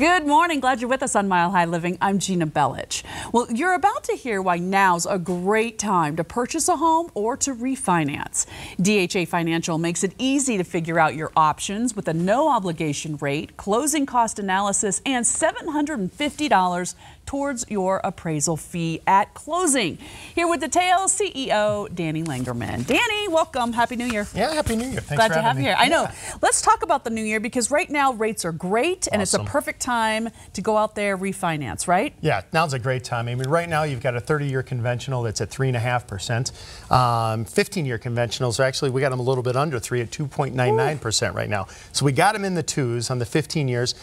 Good morning. Glad you're with us on Mile High Living. I'm Gina Bellich. Well, you're about to hear why now's a great time to purchase a home or to refinance. DHA Financial makes it easy to figure out your options with a no obligation rate, closing cost analysis, and $750 towards your appraisal fee at closing. Here with the details, CEO Danny Langerman. Danny, welcome. Happy New Year. Yeah, Happy New Year. Thanks Glad to have you here. I know. Let's talk about the new year because right now rates are great and it's a perfect time to go out there refinance, right? Yeah, now's a great time. I mean, right now you've got a 30-year conventional that's at 3.5%. 15-year um, conventionals are actually, we got them a little bit under 3 at 2.99% right now. So we got them in the twos on the 15 years.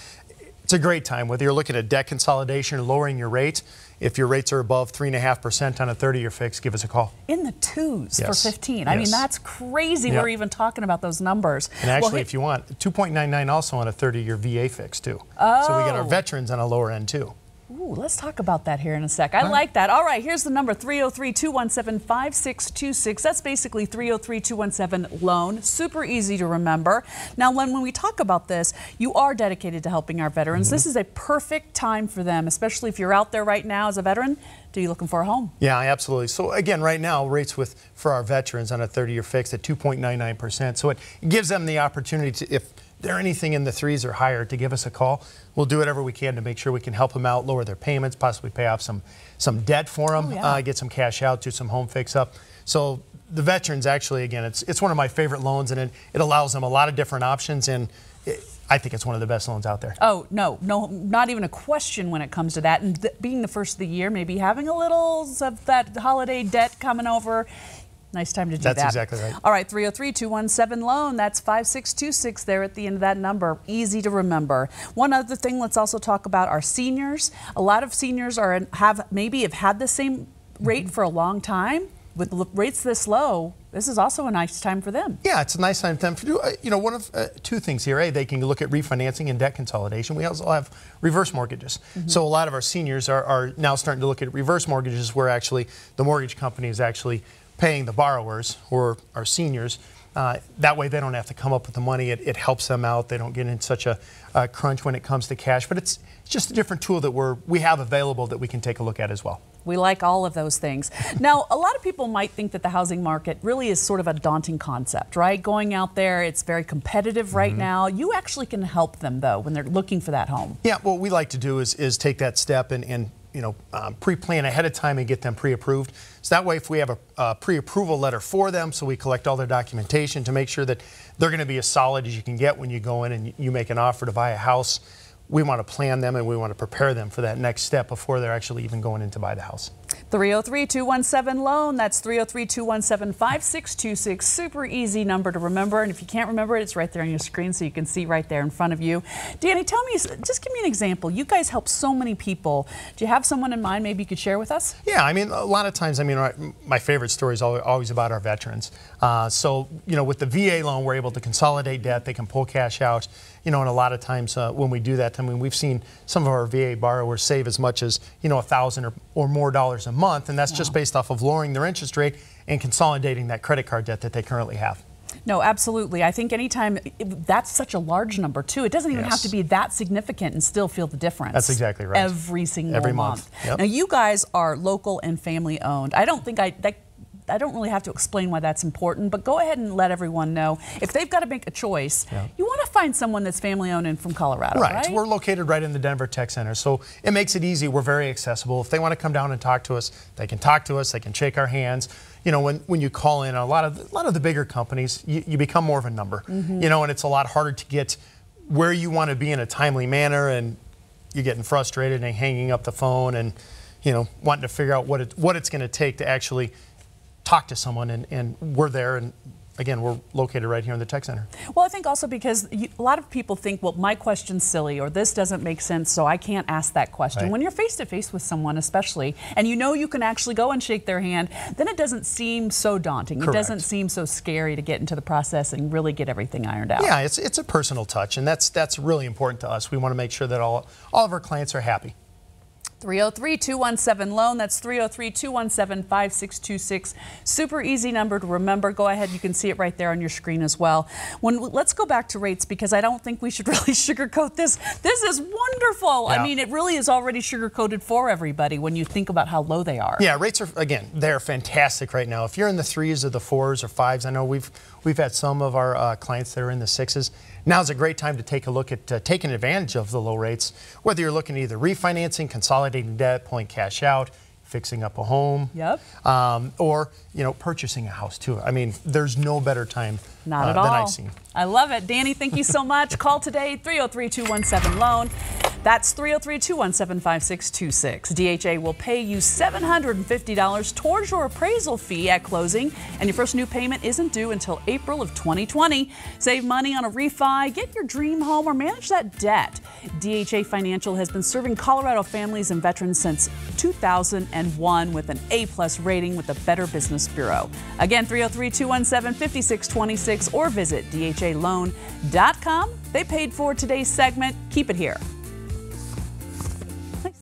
It's a great time, whether you're looking at debt consolidation or lowering your rate. If your rates are above 3.5% on a 30-year fix, give us a call. In the twos Yes. for 15. I mean, that's crazy. Yep. We're even talking about those numbers. And actually, Well, if you want, 2.99 also on a 30-year VA fix, too. Oh. So we got our Oh. veterans on a lower end, too. Ooh, let's talk about that here in a sec. I like that. All right, here's the number 303 217 5626. That's basically 303 217 loan. Super easy to remember. Now, Len, when we talk about this, you are dedicated to helping our veterans. Mm-hmm. This is a perfect time for them, especially if you're out there right now as a veteran. Do you looking for a home? Yeah, absolutely. So again, right now, rates with for our veterans on a 30-year fix at 2.99%. So it gives them the opportunity to, if they're anything in the threes or higher, to give us a call. We'll do whatever we can to make sure we can help them out, lower their payments, possibly pay off some some debt for them, Oh, yeah. uh, get some cash out, do some home fix up. So the veterans actually, again, it's it's one of my favorite loans, and it, it allows them a lot of different options, and it, I think it's one of the best loans out there. Oh, no, no, not even a question when it comes to that. And th- being the first of the year, maybe having a little of that holiday debt coming over. Nice time to do That's that. exactly right. All right, 303 217 loan. That's 5626 there at the end of that number. Easy to remember. One other thing, let's also talk about our seniors. A lot of seniors are have maybe have had the same rate Mm-hmm. for a long time. With l- rates this low, this is also a nice time for them. Yeah, it's a nice time for them to do. uh, You know, one of uh, two things here. A, they can look at refinancing and debt consolidation. We also have reverse mortgages. So a lot of our seniors are, are now starting to look at reverse mortgages, where actually the mortgage company is actually paying the borrowers or our seniors. Uh, that way, they don't have to come up with the money. It, it helps them out. They don't get in such a, a crunch when it comes to cash. But it's, it's just a different tool that we're, we have available that we can take a look at as well. We like all of those things. Now, a lot of people might think that the housing market really is sort of a daunting concept, right? Going out there, it's very competitive right Mm-hmm. now. You actually can help them, though, when they're looking for that home. Yeah, what we like to do is, is take that step and, and you know, um, pre-plan ahead of time and get them pre-approved. So that way, if we have a, a pre-approval letter for them, so we collect all their documentation to make sure that they're going to be as solid as you can get when you go in and you, make an offer to buy a house. We want to plan them and we want to prepare them for that next step before they're actually even going in to buy the house. 303 217 loan. That's 303 217 5626. Super easy number to remember. And if you can't remember it, it's right there on your screen so you can see right there in front of you. Danny, tell me, just give me an example. You guys help so many people. Do you have someone in mind maybe you could share with us? Yeah, I mean, a lot of times, I mean, my favorite story is always about our veterans. Uh, so, you know, with the VA loan, we're able to consolidate debt. They can pull cash out. You know, and a lot of times uh, when we do that, I mean, we've seen some of our VA borrowers save as much as, you know, a thousand or, or more dollars a month, and that's just based off of lowering their interest rate and consolidating that credit card debt that they currently have. No, absolutely. I think anytime that's such a large number too. It doesn't even have to be that significant and still feel the difference. That's exactly right. Every single Every month. Yep. Now you guys are local and family owned. I don't think I that, I don't really have to explain why that's important, but go ahead and let everyone know if they've got to make a choice. Yeah. You want to find someone that's family owned and from Colorado, right? Right. We're located right in the Denver Tech Center, so it makes it easy. We're very accessible. If they want to come down and talk to us, they can talk to us. They can shake our hands. You know, when, when you call in, a lot of a lot of the bigger companies, you, you become more of a number. Mm-hmm. You know, and it's a lot harder to get where you want to be in a timely manner, and you're getting frustrated and hanging up the phone, and you know, wanting to figure out what it what it's going to take to actually talk to someone. And, and we're there, and again, we're located right here in the Tech Center. Well, I think also because you, a lot of people think, well, my question's silly or this doesn't make sense, so I can't ask that question. Right. When you're face to face with someone, especially, and you know you can actually go and shake their hand, then it doesn't seem so daunting. It doesn't seem so scary to get into the process and really get everything ironed out. Yeah, it's, it's a personal touch, and that's that's really important to us. We want to make sure that all all of our clients are happy. 303 217 loan. That's 303 217 5626. Super easy number to remember. Go ahead, you can see it right there on your screen as well. When let's go back to rates because I don't think we should really sugarcoat this. This is wonderful. Yeah. I mean, it really is already sugarcoated for everybody when you think about how low they are. Yeah, rates are again they're fantastic right now. If you're in the threes or the fours or fives, I know we've we've had some of our uh, clients that are in the sixes. Now's a great time to take a look at uh, taking advantage of the low rates. Whether you're looking at either refinancing, consolidating debt, pulling cash out, fixing up a home, Yep. um, or you know purchasing a house too. I mean, there's no better time Not uh, at all. than I've seen. I love it. Danny, thank you so much. Call today 303 217 loan. That's 303 217 5626. DHA will pay you $750 towards your appraisal fee at closing, and your first new payment isn't due until April of 2020. Save money on a refi, get your dream home, or manage that debt. DHA Financial has been serving Colorado families and veterans since 2001 with an A plus rating with the Better Business Bureau. Again, 303 217 5626 or visit DHALoan.com. They paid for today's segment. Keep it here.